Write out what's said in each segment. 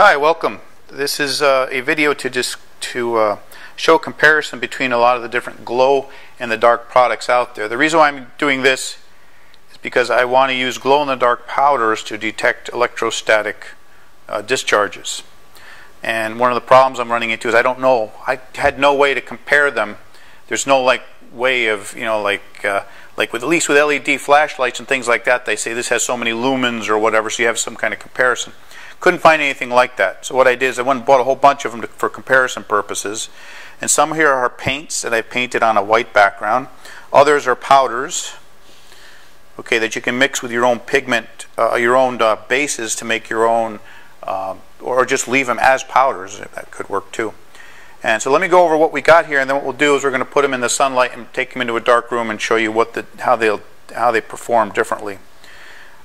Hi, welcome. This is uh, a video to just to uh, show comparison between a lot of the different glow and the dark products out there. The reason why I'm doing this is because I want to use glow in the dark powders to detect electrostatic uh, discharges. And one of the problems I'm running into is I don't know. I had no way to compare them. There's no like way of you know like uh, like with at least with LED flashlights and things like that. They say this has so many lumens or whatever, so you have some kind of comparison. Couldn't find anything like that. So what I did is I went and bought a whole bunch of them to, for comparison purposes. And some here are paints that I painted on a white background. Others are powders, okay, that you can mix with your own pigment, uh, your own uh, bases to make your own, uh, or just leave them as powders. That could work too. And so let me go over what we got here, and then what we'll do is we're going to put them in the sunlight and take them into a dark room and show you what the, how they how they perform differently.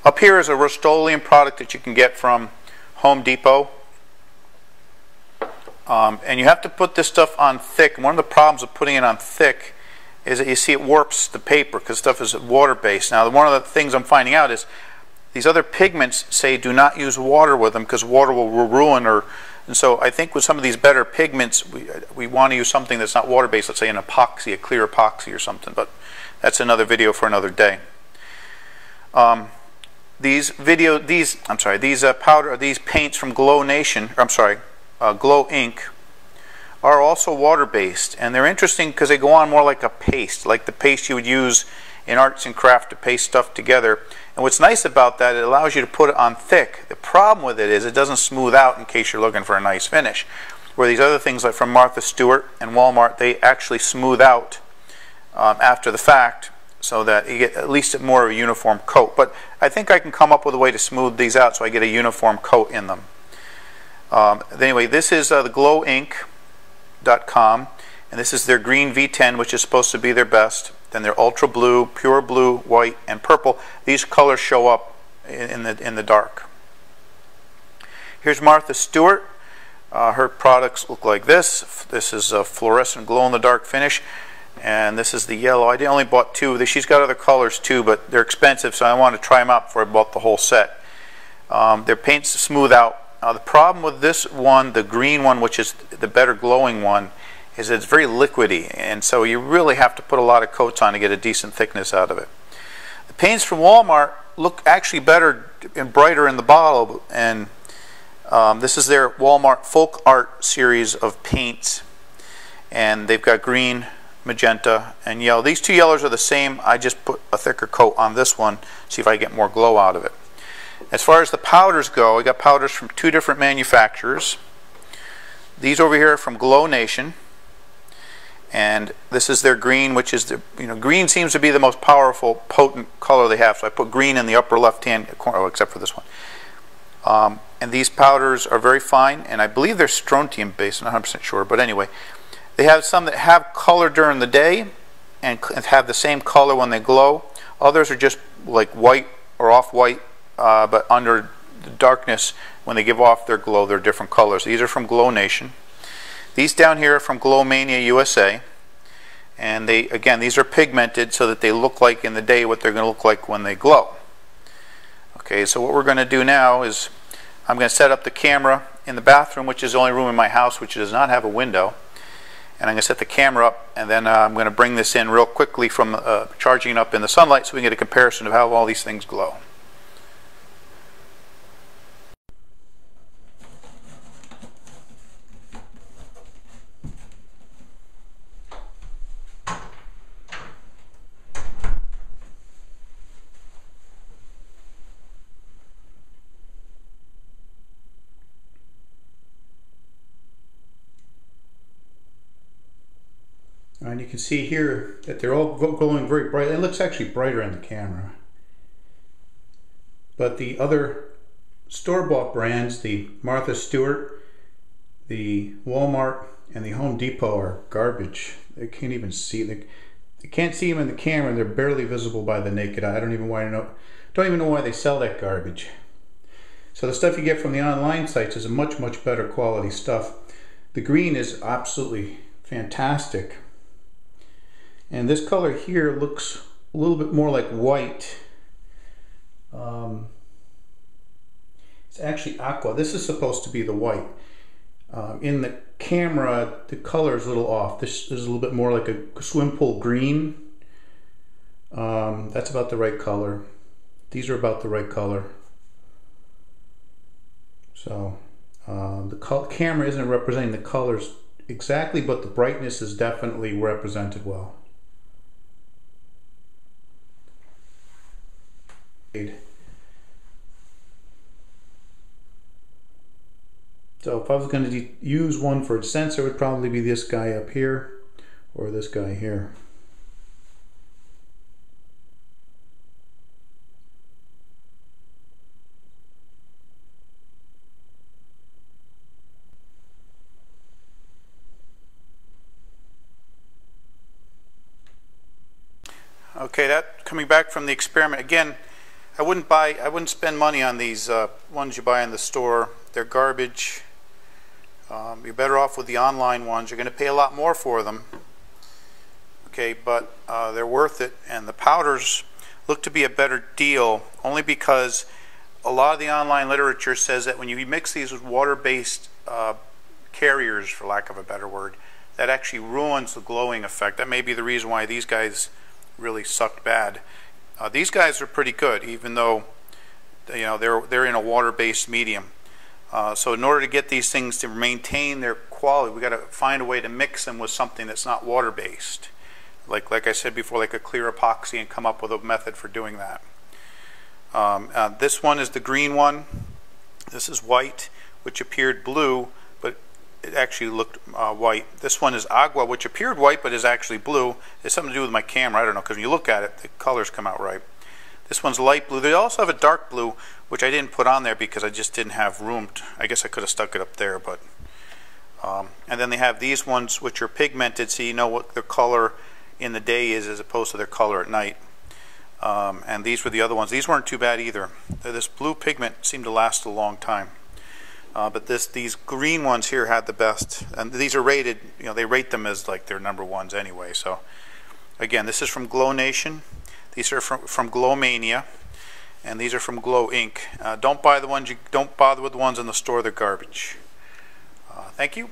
Up here is a Rust-Oleum product that you can get from Home Depot. Um, and you have to put this stuff on thick. one of the problems of putting it on thick is that you see it warps the paper because stuff is water based. Now, one of the things I'm finding out is these other pigments say do not use water with them because water will ruin or. And so I think with some of these better pigments, we, we want to use something that's not water based, let's say an epoxy, a clear epoxy or something. But that's another video for another day. Um, these video, these, I'm sorry, these uh, powder, these paints from Glow Nation, I'm sorry, uh, Glow Inc, are also water-based, and they're interesting because they go on more like a paste, like the paste you would use in arts and craft to paste stuff together. And what's nice about that, it allows you to put it on thick. The problem with it is it doesn't smooth out in case you're looking for a nice finish. Where these other things like from Martha Stewart and Walmart, they actually smooth out um, after the fact so that you get at least a more of a uniform coat. But I think I can come up with a way to smooth these out so I get a uniform coat in them. Um, anyway, this is uh, the glowinc.com, and this is their green V10, which is supposed to be their best. Then their ultra blue, pure blue, white, and purple. These colors show up in the, in the dark. Here's Martha Stewart. Uh, her products look like this. This is a fluorescent glow-in-the-dark finish and this is the yellow. I only bought two. of these. She's got other colors too, but they're expensive, so I want to try them out before I bought the whole set. Um, their paints smooth out. Now the problem with this one, the green one, which is the better glowing one, is it's very liquidy, and so you really have to put a lot of coats on to get a decent thickness out of it. The paints from Walmart look actually better and brighter in the bottle, and um, this is their Walmart Folk Art series of paints, and they've got green, magenta, and yellow. These two yellows are the same. I just put a thicker coat on this one, see if I get more glow out of it. As far as the powders go, I got powders from two different manufacturers. These over here are from Glow Nation. And this is their green, which is the, you know, green seems to be the most powerful, potent color they have. So I put green in the upper left-hand corner, oh, except for this one. Um, and these powders are very fine, and I believe they're strontium based, I'm not 100% sure, but anyway, they have some that have color during the day and have the same color when they glow. Others are just like white or off-white, uh, but under the darkness, when they give off their glow, they're different colors. These are from Glow Nation. These down here are from Glowmania USA. And they, again, these are pigmented so that they look like in the day what they're going to look like when they glow. Okay, so what we're going to do now is I'm going to set up the camera in the bathroom, which is the only room in my house which does not have a window and I'm going to set the camera up and then uh, I'm going to bring this in real quickly from uh, charging up in the sunlight so we can get a comparison of how all these things glow. Uh, and you can see here that they're all glowing very bright. It looks actually brighter in the camera. But the other store-bought brands, the Martha Stewart, the Walmart, and the Home Depot are garbage. They can't even see. They, they can't see them in the camera. And they're barely visible by the naked eye. I don't even why know. Don't even know why they sell that garbage. So the stuff you get from the online sites is a much much better quality stuff. The green is absolutely fantastic. And this color here looks a little bit more like white. Um, It's actually aqua. This is supposed to be the white. Um, in the camera, the color is a little off. This is a little bit more like a swim pool green. Um, that's about the right color. These are about the right color. So uh, the camera isn't representing the colors exactly, but the brightness is definitely represented well. So if I was going to use one for a sensor, it would probably be this guy up here or this guy here. Okay, that coming back from the experiment again. I wouldn't buy. I wouldn't spend money on these uh, ones you buy in the store. They're garbage. Um, you're better off with the online ones. You're going to pay a lot more for them. Okay, but uh, they're worth it. And the powders look to be a better deal only because a lot of the online literature says that when you mix these with water-based uh, carriers, for lack of a better word, that actually ruins the glowing effect. That may be the reason why these guys really sucked bad. Uh, these guys are pretty good, even though you know they're they're in a water-based medium. Uh, so in order to get these things to maintain their quality, we got to find a way to mix them with something that's not water-based. Like like I said before, like a clear epoxy, and come up with a method for doing that. Um, uh, this one is the green one. This is white, which appeared blue it actually looked uh, white. This one is agua, which appeared white but is actually blue. It's something to do with my camera. I don't know because when you look at it, the colors come out right. This one's light blue. They also have a dark blue, which I didn't put on there because I just didn't have room. To, I guess I could have stuck it up there, but. Um, and then they have these ones which are pigmented, so you know what their color in the day is as opposed to their color at night. Um, and these were the other ones. These weren't too bad either. This blue pigment seemed to last a long time. Uh, but this these green ones here had the best, and these are rated. You know, they rate them as like their number ones anyway. So, again, this is from Glow Nation. These are from from Glowmania, and these are from Glow Inc. Uh, don't buy the ones you don't bother with the ones in the store. They're garbage. Uh, thank you.